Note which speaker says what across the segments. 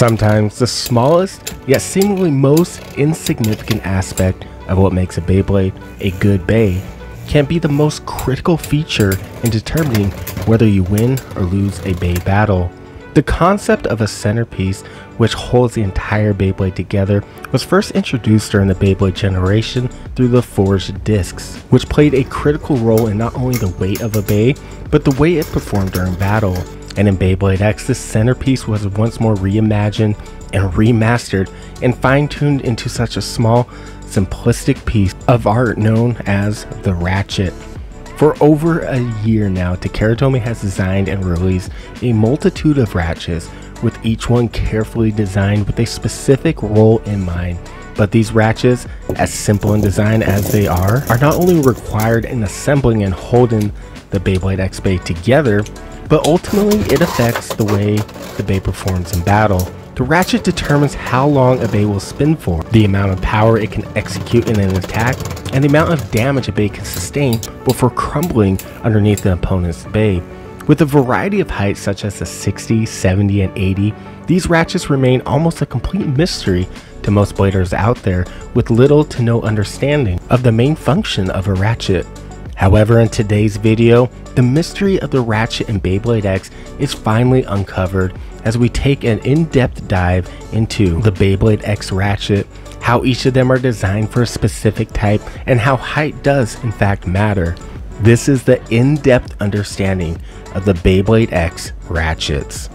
Speaker 1: Sometimes the smallest, yet seemingly most insignificant aspect of what makes a Beyblade a good Bey can be the most critical feature in determining whether you win or lose a Bey battle. The concept of a centerpiece which holds the entire Beyblade together was first introduced during the Beyblade generation through the forged discs, which played a critical role in not only the weight of a Bey, but the way it performed during battle. And in Beyblade X, this centerpiece was once more reimagined and remastered and fine-tuned into such a small, simplistic piece of art known as the Ratchet. For over a year now, Takara Tomy has designed and released a multitude of ratchets, with each one carefully designed with a specific role in mind. But these ratchets, as simple in design as they are, are not only required in assembling and holding the Beyblade X Bey together, but ultimately it affects the way the Bey performs in battle. The ratchet determines how long a Bey will spin for, the amount of power it can execute in an attack, and the amount of damage a Bey can sustain before crumbling underneath an opponent's Bey. With a variety of heights such as the 60, 70, and 80, these ratchets remain almost a complete mystery to most bladers out there with little to no understanding of the main function of a ratchet. However, in today's video, the mystery of the Ratchet and Beyblade X is finally uncovered as we take an in-depth dive into the Beyblade X Ratchet, how each of them are designed for a specific type, and how height does in fact matter. This is the in-depth understanding of the Beyblade X Ratchets.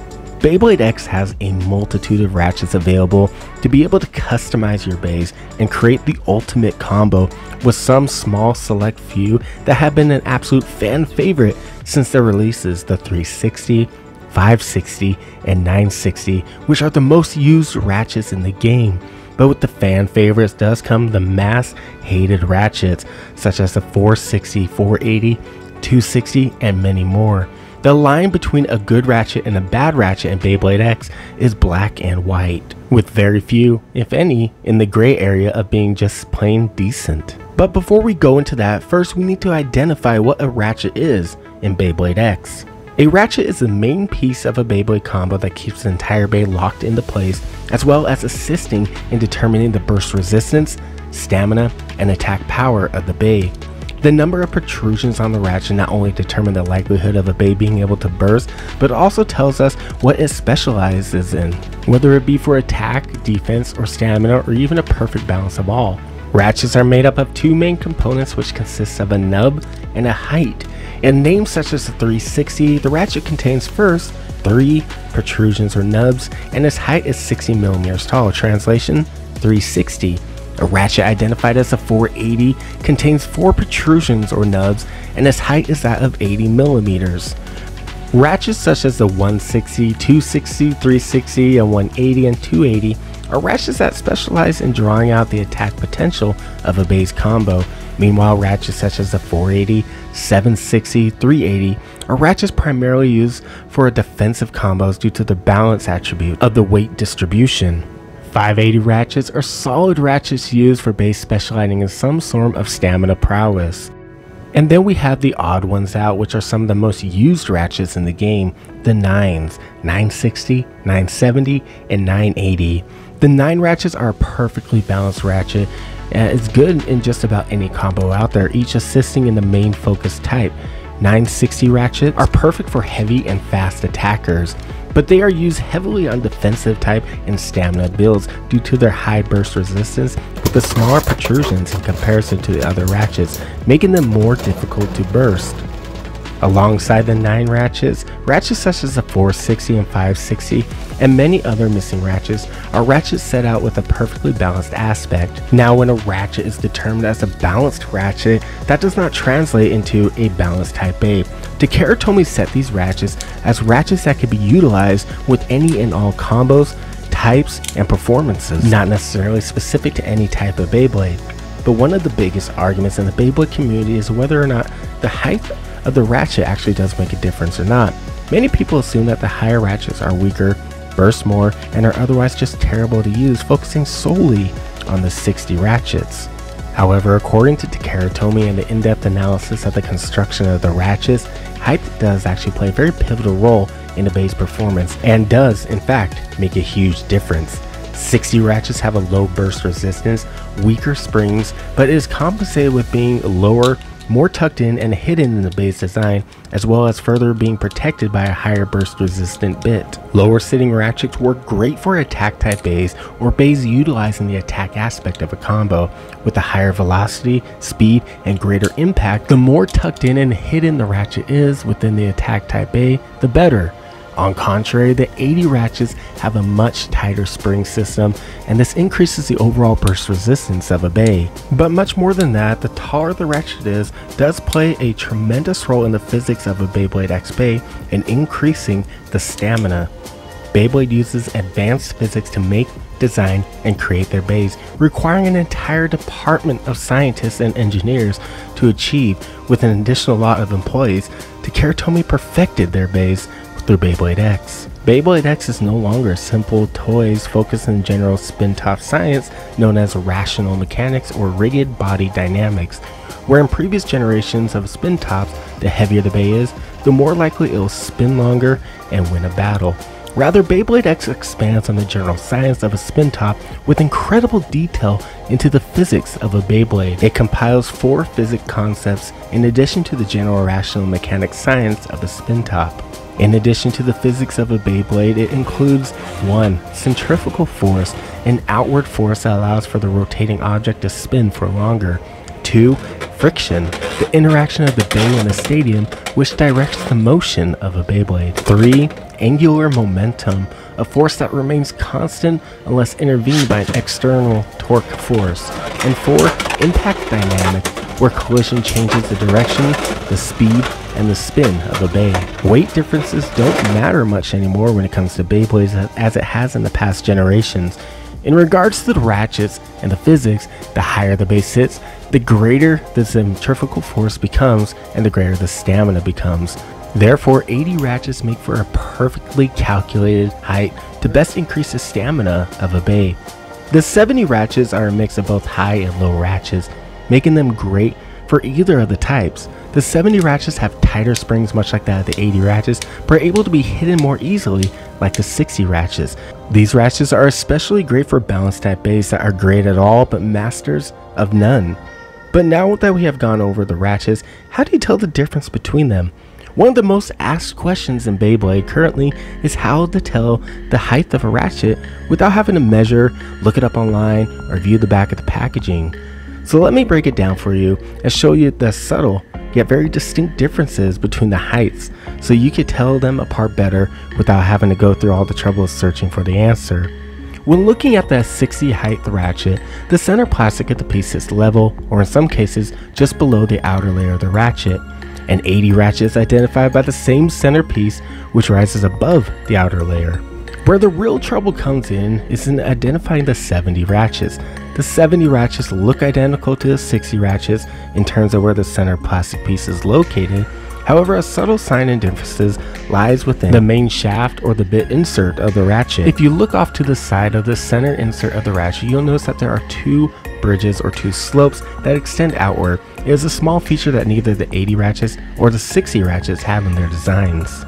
Speaker 1: Beyblade X has a multitude of ratchets available to be able to customize your Beys and create the ultimate combo with some small select few that have been an absolute fan favorite since their releases the 360, 560, and 960, which are the most used ratchets in the game. But with the fan favorites does come the mass hated ratchets, such as the 460, 480, 260, and many more. The line between a good ratchet and a bad ratchet in Beyblade X is black and white, with very few, if any, in the gray area of being just plain decent. But before we go into that, first we need to identify what a ratchet is in Beyblade X. A ratchet is the main piece of a Beyblade combo that keeps the entire Bey locked into place, as well as assisting in determining the burst resistance, stamina, and attack power of the Bey. The number of protrusions on the ratchet not only determine the likelihood of a Bey being able to burst, but also tells us what it specializes in, whether it be for attack, defense, or stamina, or even a perfect balance of all. Ratchets are made up of two main components which consists of a nub and a height. In names such as the 360, the ratchet contains first 3 protrusions or nubs and its height is 60 millimeters tall. Translation 360. A ratchet identified as a 480 contains 4 protrusions or nubs and its height is that of 80 millimeters. Ratchets such as the 160, 260, 360, and 180 and 280 are ratchets that specialize in drawing out the attack potential of a base combo. Meanwhile, ratchets such as the 480, 760, 380 are ratchets primarily used for defensive combos due to the balance attribute of the weight distribution. 580 ratchets are solid ratchets used for Beys specializing in some form of stamina prowess. And then we have the odd ones out, which are some of the most used ratchets in the game, the 9s, 960, 970, and 980. The 9 ratchets are a perfectly balanced ratchet and it's good in just about any combo out there, each assisting in the main focus type. 960 ratchets are perfect for heavy and fast attackers, but they are used heavily on defensive type and stamina builds due to their high burst resistance with the smaller protrusions in comparison to the other ratchets, making them more difficult to burst. Alongside the 9 ratchets, ratchets such as the 460 and 560 and many other missing ratchets are ratchets set out with a perfectly balanced aspect. Now when a ratchet is determined as a balanced ratchet, that does not translate into a balanced type A. Takara Tomy set these ratchets as ratchets that can be utilized with any and all combos, types, and performances, not necessarily specific to any type of Beyblade. But one of the biggest arguments in the Beyblade community is whether or not the height of the ratchet actually does make a difference or not. Many people assume that the higher ratchets are weaker, burst more, and are otherwise just terrible to use, focusing solely on the 60 ratchets. However, according to Takara Tomy and the in-depth analysis of the construction of the ratchets, height does actually play a very pivotal role in the Bey's performance and does, in fact, make a huge difference. 60 ratchets have a low burst resistance, weaker springs, but is compensated with being lower more tucked in and hidden in the base design, as well as further being protected by a higher burst resistant bit. Lower sitting ratchets work great for attack type Beys or Beys utilizing the attack aspect of a combo. With a higher velocity, speed, and greater impact, the more tucked in and hidden the ratchet is within the attack type Bey, the better. On contrary, the 80 ratchets have a much tighter spring system and this increases the overall burst resistance of a Bey. But much more than that, the taller the ratchet is does play a tremendous role in the physics of a Beyblade X Bey and increasing the stamina. Beyblade uses advanced physics to make, design, and create their Beys, requiring an entire department of scientists and engineers to achieve with an additional lot of employees. Tomy perfected their Beys through Beyblade X. Beyblade X is no longer simple toys focused in general spin-top science known as rational mechanics or rigid body dynamics, where in previous generations of spin tops, the heavier the Bey is, the more likely it will spin longer and win a battle. Rather, Beyblade X expands on the general science of a spin top with incredible detail into the physics of a Beyblade. It compiles four physics concepts in addition to the general rational mechanics science of a spin top. In addition to the physics of a Beyblade, it includes 1. Centrifugal force, an outward force that allows for the rotating object to spin for longer. 2. Friction, the interaction of the Bey and the stadium which directs the motion of a Beyblade. 3. Angular momentum, a force that remains constant unless intervened by an external torque force. And 4. Impact dynamic, where collision changes the direction, the speed, and the spin of a Bey. Weight differences don't matter much anymore when it comes to Beyblades as it has in the past generations. In regards to the ratchets and the physics, the higher the base sits, the greater the centrifugal force becomes and the greater the stamina becomes. Therefore, 80 ratchets make for a perfectly calculated height to best increase the stamina of a Bey. The 70 ratchets are a mix of both high and low ratchets, making them great for either of the types. The 70 ratchets have tighter springs much like that of the 80 ratchets, but are able to be hidden more easily like the 60 ratchets. These ratchets are especially great for balance type Beys that are great at all but masters of none. But now that we have gone over the ratchets, how do you tell the difference between them? One of the most asked questions in Beyblade currently is how to tell the height of a ratchet without having to measure, look it up online, or view the back of the packaging. So let me break it down for you and show you the subtle yet very distinct differences between the heights so you could tell them apart better without having to go through all the trouble of searching for the answer. When looking at the 60 height ratchet, the center plastic at the piece is level, or in some cases, just below the outer layer of the ratchet. An 80 ratchet is identified by the same center piece, which rises above the outer layer. Where the real trouble comes in is in identifying the 70 ratchets. The 70 ratchets look identical to the 60 ratchets in terms of where the center plastic piece is located. However, a subtle sign and differences lies within the main shaft or the bit insert of the ratchet. If you look off to the side of the center insert of the ratchet, you'll notice that there are two bridges or two slopes that extend outward. It is a small feature that neither the 80 ratchets or the 60 ratchets have in their designs.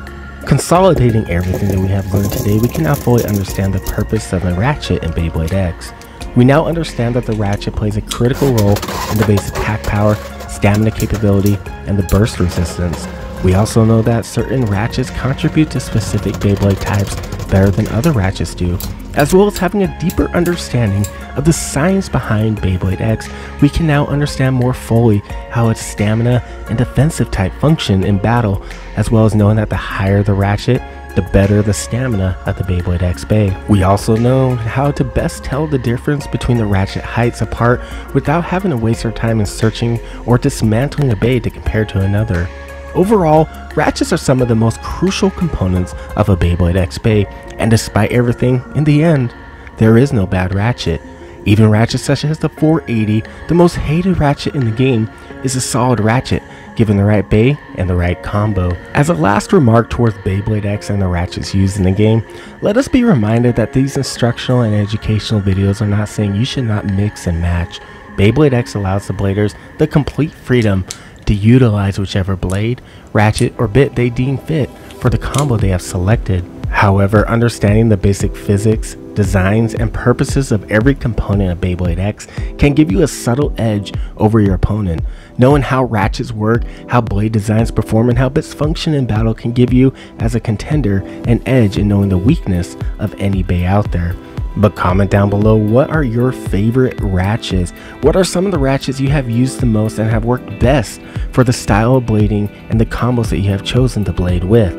Speaker 1: Consolidating everything that we have learned today, we can now fully understand the purpose of the ratchet in Beyblade X. We now understand that the ratchet plays a critical role in the base attack power, stamina capability, and the burst resistance. We also know that certain ratchets contribute to specific Beyblade types better than other ratchets do, as well as having a deeper understanding of the science behind Beyblade X, we can now understand more fully how its stamina and defensive type function in battle, as well as knowing that the higher the ratchet, the better the stamina of the Beyblade X Bey. We also know how to best tell the difference between the ratchet heights apart without having to waste our time in searching or dismantling a Bey to compare to another. Overall, ratchets are some of the most crucial components of a Beyblade X Bey, and despite everything, in the end, there is no bad ratchet. Even ratchets such as the 480, the most hated ratchet in the game, is a solid ratchet, given the right Bey and the right combo. As a last remark towards Beyblade X and the ratchets used in the game, let us be reminded that these instructional and educational videos are not saying you should not mix and match. Beyblade X allows the bladers the complete freedom to utilize whichever blade, ratchet, or bit they deem fit, for the combo they have selected. However, understanding the basic physics, designs, and purposes of every component of Beyblade X can give you a subtle edge over your opponent. Knowing how ratchets work, how blade designs perform, and how bits function in battle can give you, as a contender, an edge in knowing the weakness of any Bey out there. But comment down below what are your favorite ratchets? What are some of the ratchets you have used the most and have worked best for the style of blading and the combos that you have chosen to blade with?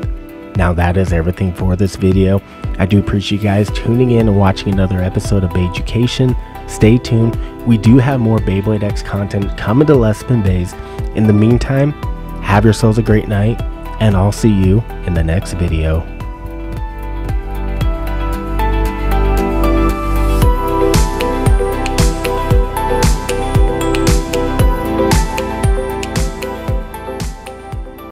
Speaker 1: Now that is everything for this video. I do appreciate you guys tuning in and watching another episode of Bey-Ducation. Stay tuned. We do have more Beyblade X content coming to LeftSpinBeys. In the meantime, have yourselves a great night, and I'll see you in the next video.